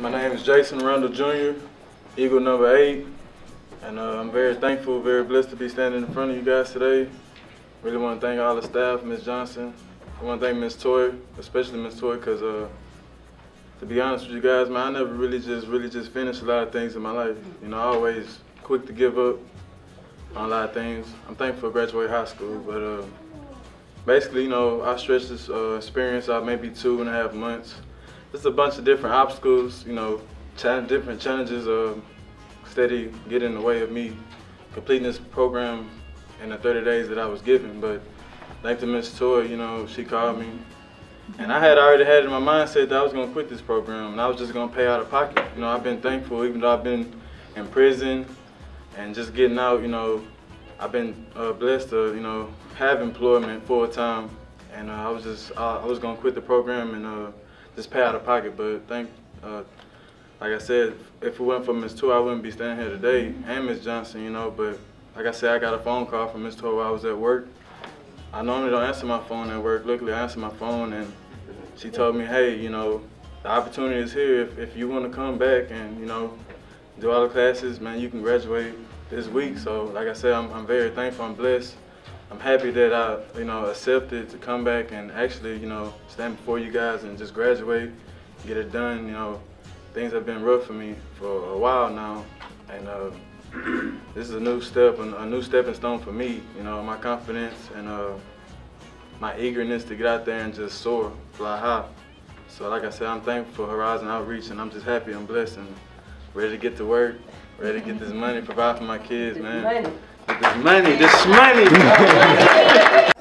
My name is Jason Randle Jr., Eagle number eight, and uh, I'm very thankful, very blessed to be standing in front of you guys today. Really want to thank all the staff, Ms. Johnson. I want to thank Ms. Toy, especially Ms. Toy, because uh, to be honest with you guys, man, I never really just really just finished a lot of things in my life. You know, I always quick to give up on a lot of things. I'm thankful for graduate high school, but uh, basically, you know, I stretched this uh, experience out maybe two and a half months. Just a bunch of different obstacles, you know, different challenges, uh, steady get in the way of me completing this program in the 30 days that I was given. But thanks to Miss Toy, you know, she called me. And I had already had in my mindset that I was gonna quit this program and I was just gonna pay out of pocket. You know, I've been thankful even though I've been in prison and just getting out, you know, I've been uh, blessed to, you know, have employment full time. And uh, I was just, I, I was gonna quit the program and uh, just pay out of pocket. But thank, uh, like I said, if it wasn't for Miss Toy, I wouldn't be standing here today, and Miss Johnson, you know. But like I said, I got a phone call from Miss Toy while I was at work. I normally don't answer my phone at work. Luckily, I answered my phone, and she told me, hey, you know, the opportunity is here. If, if you want to come back and, you know, do all the classes, man, you can graduate this week. So, like I said, I'm, I'm very thankful. I'm blessed. I'm happy that I, you know, accepted to come back and actually, you know, stand before you guys and just graduate, get it done. You know, things have been rough for me for a while now, and uh, this is a new step, a new stepping stone for me. You know, my confidence and uh, my eagerness to get out there and just soar, fly high. So, like I said, I'm thankful for Horizon Outreach, and I'm just happy and blessed and ready to get to work, ready to get this money, provide for my kids, man. This money, this money.